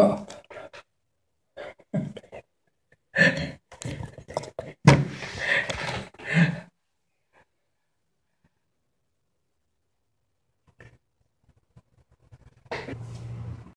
Oh.